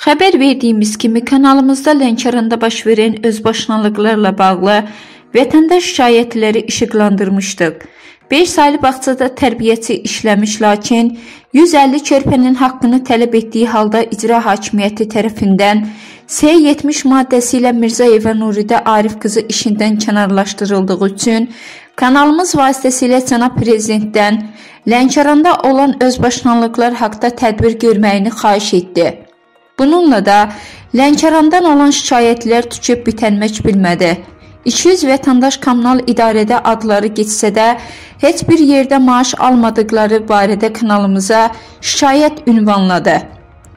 Xəbər verdiyimiz kimi kanalımızda Lənkəranda baş verən özbaşınalıqlarla bağlı vətəndaş şikayətləri işıqlandırmışdıq. 5 saylı bağçada tərbiyəçi işləmiş, lakin 150 körpənin haqqını tələb etdiyi halda icra hakimiyyəti tərəfindən S70 maddəsi ilə Mirzəyevə Nuridə Arif qızı işindən kənarlaşdırıldığı üçün kanalımız vasitəsilə cənab prezidentdən Lənkəranda olan özbaşınalıqlar haqqında tədbir görməyini xahiş etdi. Bununla da Lənkərandan olan şikayətlər tüküb bitənmək bilmədi. 200 vətəndaş kommunal idarədə adları geçsə də, heç bir yerdə maaş almadıkları barədə kanalımıza şikayət ünvanladı.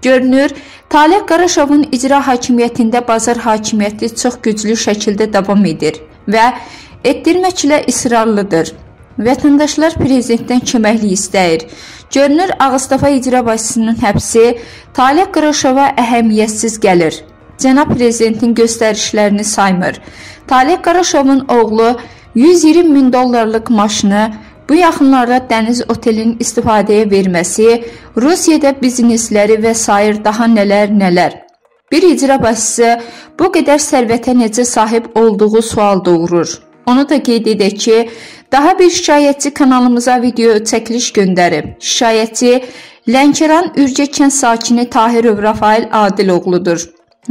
Görünür, Talih Qaraşovun icra hakimiyyətində bazar hakimiyyəti çox güclü şəkildə davam edir və etdirməklə israrlıdır. Vətəndaşlar prezidentdən köməklik istəyir. Görünür, Ağstafa icra başçısının həbsi Talih Qaraşova əhəmiyyətsiz gəlir. Cənab prezidentin göstərişlərini saymır. Talih Qaraşovun oğlu 120 min dollarlıq maşını bu yaxınlarda Dəniz Otelin istifadəyə verməsi, Rusiyada biznesləri və sair daha nələr nələr. Bir icra başçısı bu qədər sərvətə necə sahib olduğu sual doğurur. Onu da qeyd edək ki, daha bir şikayətçi kanalımıza video çəkiliş göndərib. Şikayətçi Lənkəran Ürgə kənd sakini Tahirov Rafael Adiloğludur.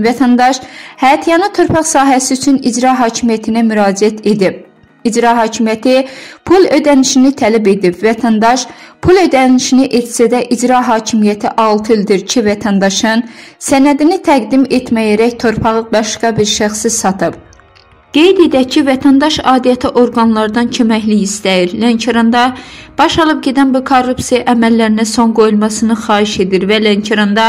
Vətəndaş həyətyanı torpaq sahəsi üçün icra hakimiyyətinə müraciət edib. İcra hakimiyyəti pul ödənişini tələb edib. Vətəndaş pul ödənişini etsə də icra hakimiyyəti 6 ildir ki, vətəndaşın sənədini təqdim etməyərək torpağı başqa bir şəxsi satıb. Qeyd edək ki, vətəndaş adiyyəti orqanlardan köməklik istəyir. Lənkəranda baş alıb gedən bu korrupsiya əməllərinə son qoyulmasını xahiş edir və Lənkəranda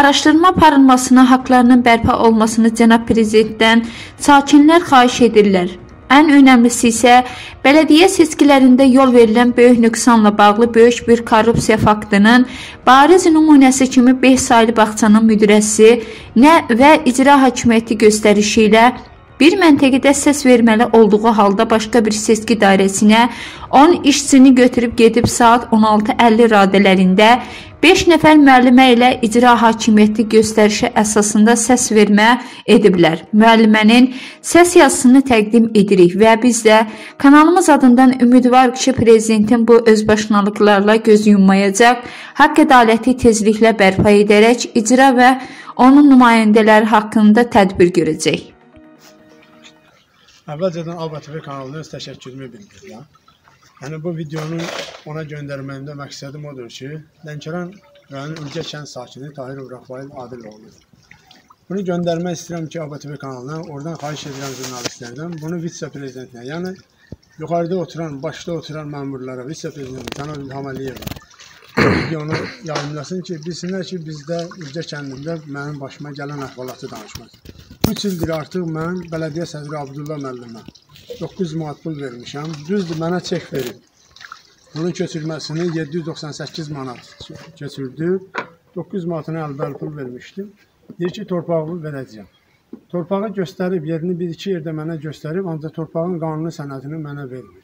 araşdırma aparılmasına, haqlarının bərpa olmasını cənab prezidentdən sakinlər xahiş edirlər. Ən önəmlisi isə bələdiyyə seçkilərində yol verilən böyük nöqsanla bağlı böyük bir korrupsiya faktının bariz nümunəsi kimi 5 saylı bağçanın müdirəsi nə və icra hakimiyyəti göstərişi ilə Bir məntəqədə səs verməli olduğu halda başqa bir seçki dairəsinə 10 işçini götürüb gedib saat 16:50 radələrində 5 nəfər müəllimə ilə icra hakimiyyəti göstərişi əsasında səs vermə ediblər. Müəllimənin səs yazısını təqdim edirik və biz də kanalımız adından ümidvar ki, prezidentin bu özbaşınalıqlarla göz yummayacaq, haqq ədaləti tezliklə bərpa edərək icra və onun nümayəndələri haqqında tədbir görəcək. Əvvəlcədən ABTV kanalına öz təşəkkürümü bildirirəm. Yəni bu videonu ona göndərməyimdə məqsədim odur ki, Lənkəran rayonu Ülgə kənd sakini Tahir Rafail Adiloğludur. Bunu göndərmək istəyirəm ki, ABTV kanalına, oradan xahiş edirəm jurnalistlərdən, bunu vitse-prezidentinə, yəni yuxarıda oturan, başda oturan məmurlara, vitse-prezident cənab İlham Əliyevə videonu yayımlasın ki, bilsinlər ki, bizdə Ülgə kəndində mənim başıma gələn əhvalatı danışmaq. 3 ildir artıq mən bələdiyyə sədri Abdullah müəllimə 900 manat pul vermişəm. Düzdür, mənə çek verib. Onun köçürməsini 798 manat köçürdü. 900 manatını əlbəl pul vermişdim. Deyir ki, torpağımı verəcəyəm. Torpağı göstərib, yerini bir-iki yerdə mənə göstərib, ancaq torpağın qanuni sənədini mənə vermir.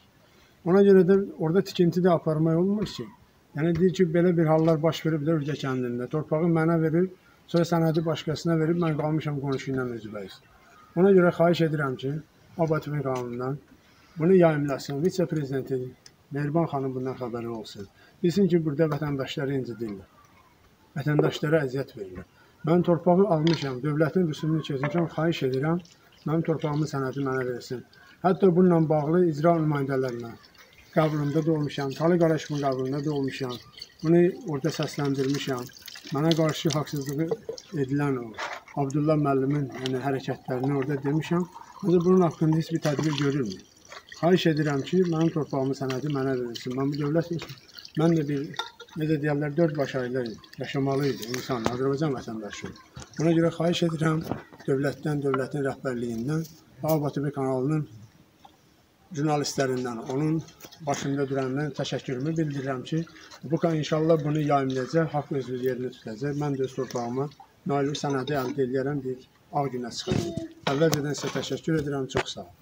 Ona görə də orada tikinti də aparmaq olmur ki. Yəni deyir ki, belə bir hallar baş verib də Ürgə kəndində. Torpağı mənə verib, Sonra sənədi başqasına verib mən qalmışam qonşu ilə üzbəyiz. Ona görə xahiş edirəm ki, ABTV qanunundan bunu yayımlasın. Vitse-prezidenti Mehriban xanım bundan xəbəri olsun. Bilsin ki, burada vətəndaşları incidirlər. Vətəndaşlara əziyyət verirlər. Mən torpağı almışam, dövlətin rüsumunu keçmişəm, xahiş edirəm, mənim torpağımın sənədi mənə versin. Hətta bununla bağlı icra nümayəndələrinə qəbulunda da olmuşam, Talı Qaraşımın qəbulunda da olmuşam. Bunu orada səsləndirmişəm. Mənə qarşı haqsızlığı edilən o Abdullah müəllimin yəni hərəkətlərini orada demişəm. Ancaq bunun haqqında heç bir tədbir görülmür. Xahiş edirəm ki, mənim torpağımın sənədi mənə verilsin. Mən bu dövlət mən də bir necə deyirlər, dörd baş ailə yaşamalı idi insan, Azərbaycan vətəndaşı. Buna görə xahiş edirəm dövlətdən, dövlətin rəhbərliyindən, ABTV kanalının jurnalistlərindən, onun başında durandan təşəkkürümü bildirirəm ki, bu kan inşallah bunu yayımlayacaq, haqq öz yerini tutacaq. Mən də öz torpağıma nail sənədi əldə edərəm, bir ağ günə çıxacaq. Əvvəlcədən sizə təşəkkür edirəm, çox sağ olun.